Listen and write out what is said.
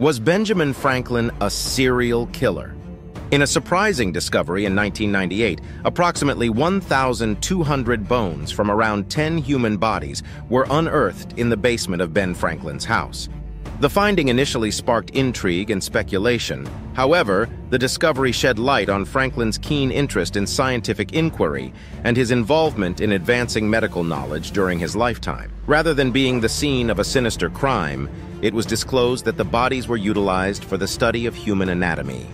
Was Benjamin Franklin a serial killer? In a surprising discovery in 1998, approximately 1,200 bones from around 10 human bodies were unearthed in the basement of Ben Franklin's house. The finding initially sparked intrigue and speculation. However, the discovery shed light on Franklin's keen interest in scientific inquiry and his involvement in advancing medical knowledge during his lifetime. Rather than being the scene of a sinister crime, it was disclosed that the bodies were utilized for the study of human anatomy.